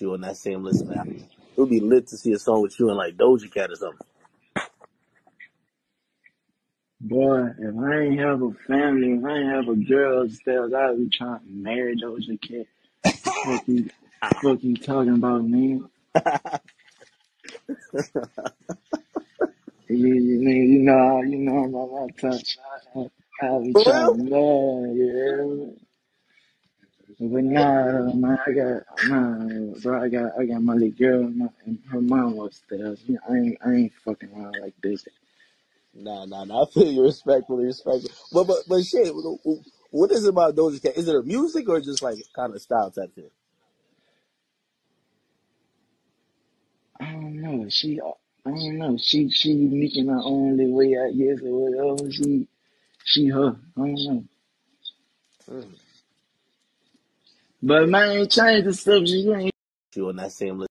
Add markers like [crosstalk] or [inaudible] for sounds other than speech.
you on that same list, man. It would be lit to see a song with you and like Doja Cat or something. Boy, if I ain't have a family, if I ain't have a girl upstairs, I'd be trying to marry Doja Cat. Fuck you, fuck you talking about, man. You, you, know- you know, you know about my touch. I, I be [laughs] For trying real? to marry, you. But nah, man, I got nah, bro. I got I got my little girl and, my, and her mom upstairs. You know, I ain't I ain't fucking around like this. Nah, nah, nah. I feel you respectfully, respectfully. But but but shit, what is it about Doja Cat? Is it her music or just like kind of style type thing? I don't know. She I don't know. She she unique in her own little way. I guess or whatever. She she her. I don't know. Mm. But man, change the subject. You ain't You on that same list.